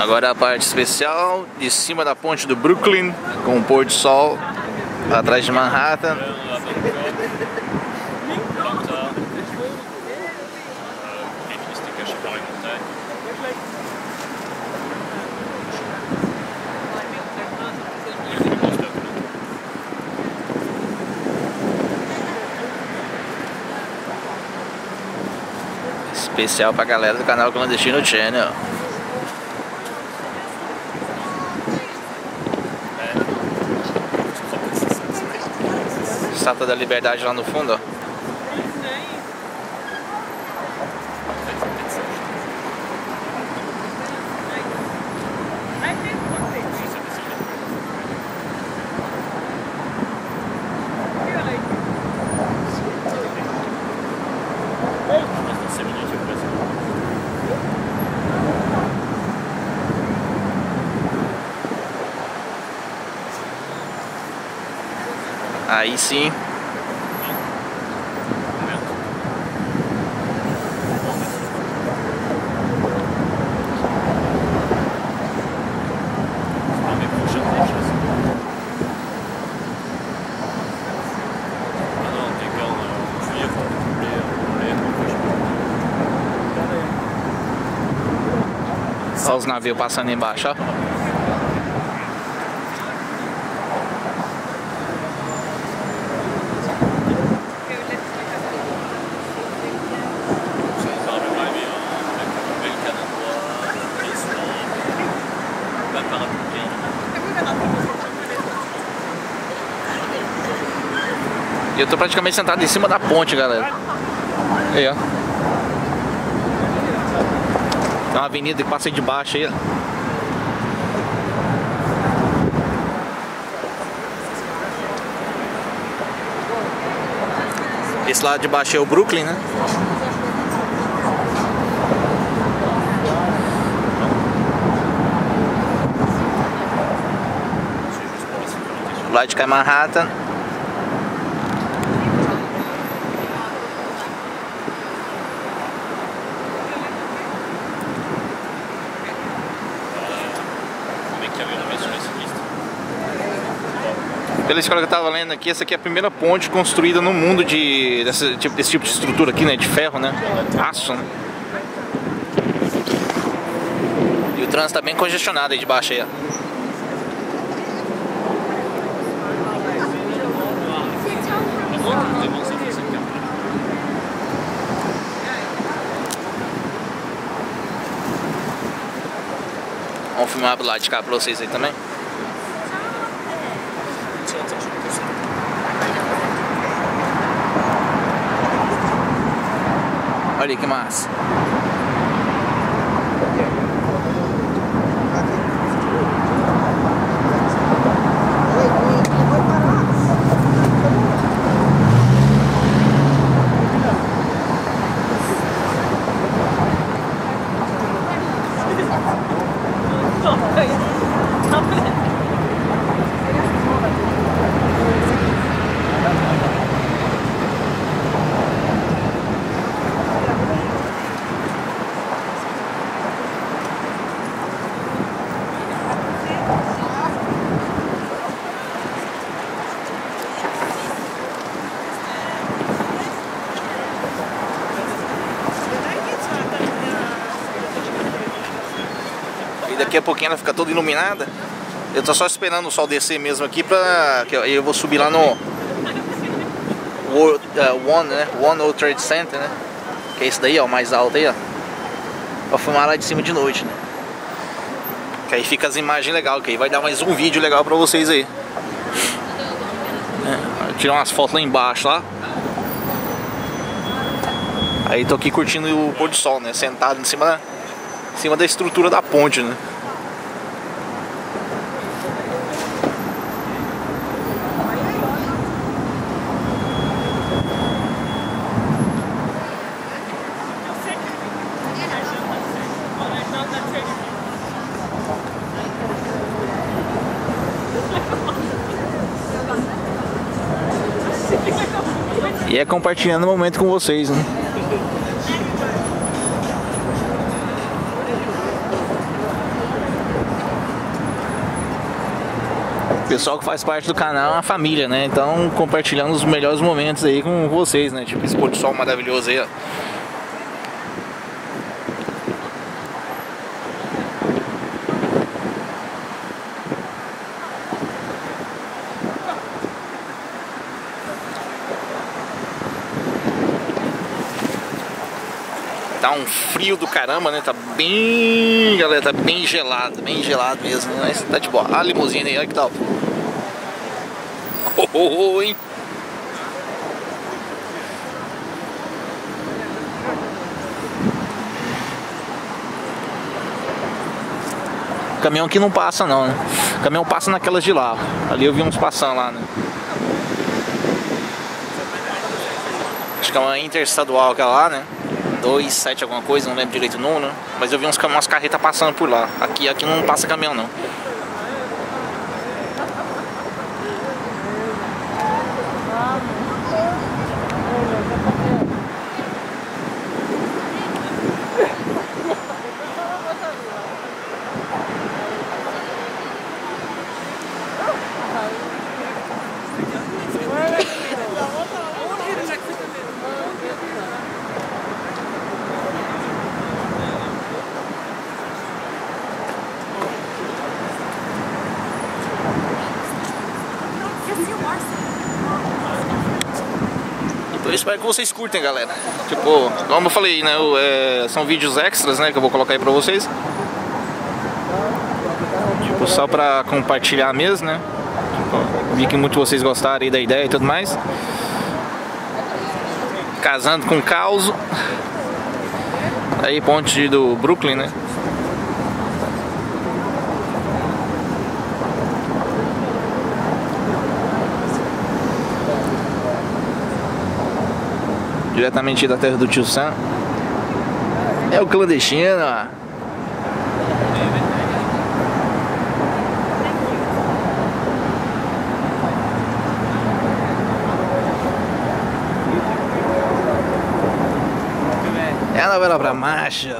Agora a parte especial de cima da ponte do Brooklyn, com o pôr do sol atrás de Manhattan. Especial pra galera do canal Clandestino Channel. Estátua da Liberdade lá no fundo, ó. Aí sim. Olha os navios passando embaixo, ó. E eu tô praticamente sentado em cima da ponte, galera. Aí, ó. Tem uma avenida que passa aí de baixo aí, ó. Esse lado de baixo é o Brooklyn, né? Lado de é Manhattan. Pela história que eu tava lendo aqui, essa aqui é a primeira ponte construída no mundo de desse tipo, desse tipo de estrutura aqui, né? De ferro, né? Aço, né? E o trânsito tá bem congestionado aí de baixo aí, ó. Vamos filmar do lado de cá pra vocês aí também. Olha que massa. Daqui a pouquinho ela fica toda iluminada. Eu tô só esperando o sol descer mesmo aqui pra. que eu- vou subir lá no. World, uh, One, né? One World Trade Center, né? Que é esse daí, ó, mais alto aí, ó. Pra filmar lá de cima de noite, né? Que aí fica as imagens legais, que aí vai dar mais um vídeo legal pra vocês aí. É, tirar umas fotos lá embaixo lá. Aí tô aqui curtindo o pôr do sol, né? Sentado em cima em cima da estrutura da ponte, né? e é compartilhando o momento com vocês, né? O pessoal que faz parte do canal é uma família, né? Então compartilhando os melhores momentos aí com vocês, né? Tipo esse pôr do sol maravilhoso aí, ó. Tá um frio do caramba, né? Tá bem, galera, tá bem gelado, bem gelado mesmo, né? Tá de boa. A limusine aí, olha que tal. Oh, oh, oh, hein? Caminhão aqui não passa não, né? Caminhão passa naquelas de lá. Ali eu vi uns passando lá, né? Acho que é uma interestadual aquela lá, né? 2, 7 alguma coisa, não lembro direito o número, mas eu vi uns, umas carretas passando por lá. Aqui, aqui não passa caminhão não. Espero que vocês curtem, galera. Tipo, como eu falei, né? É, são vídeos extras, né? Que eu vou colocar aí pra vocês. Tipo, só pra compartilhar mesmo, né? Tipo, vi que muitos vocês gostaram aí da ideia e tudo mais. Casando com caos. Aí, ponte do Brooklyn, né? Diretamente da terra do tio Sam. É o clandestino, ó. É a novela pra marcha.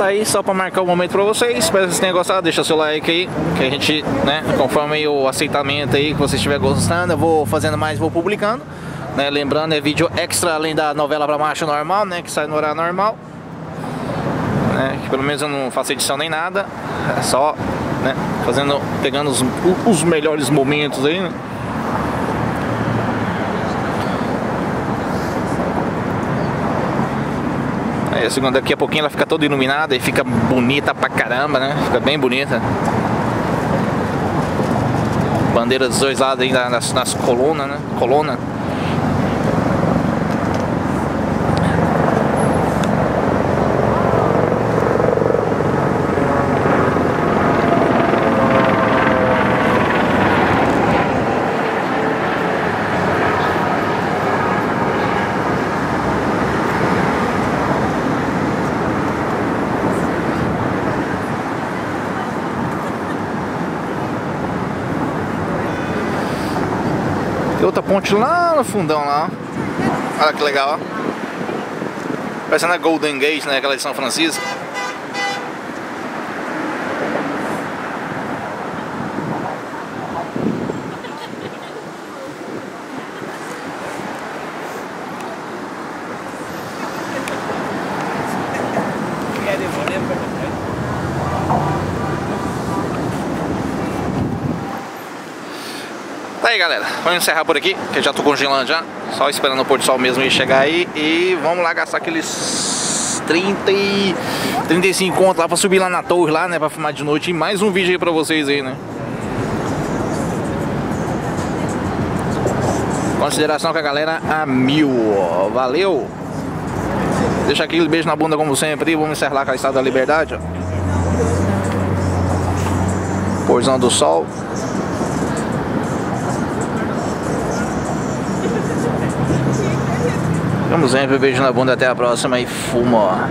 Tá aí só para marcar o momento para vocês. Espero que vocês tenham gostado. Deixa seu like aí, que a gente, né, conforme o aceitamento aí que você estiver gostando, eu vou fazendo mais, vou publicando. Né? Lembrando, é vídeo extra além da novela para marcha normal, né, que sai no horário normal. Né, que pelo menos eu não faço edição nem nada, é só, né, fazendo, pegando os, os melhores momentos aí, né? A segunda daqui a pouquinho ela fica toda iluminada e fica bonita pra caramba, né? Fica bem bonita. Bandeira dos dois lados aí nas, nas colunas, né? Coluna. ponte lá no fundão lá. Olha que legal, ó. Parecendo a Golden Gate, né? Aquela de São Francisco. Yeah, they want aí galera, vamos encerrar por aqui, que eu já tô congelando já. Só esperando o pôr do sol mesmo ir chegar aí. E vamos lá gastar aqueles 30 e 35 conto lá pra subir lá na torre lá, né? Pra filmar de noite. E mais um vídeo aí pra vocês aí, né? Consideração com a galera a mil. Valeu! Deixa aquele beijo na bunda como sempre. Vamos encerrar com a Estado da Liberdade. Ó. Porzão do sol. Vamos sempre, beijo na bunda, até a próxima e fuma.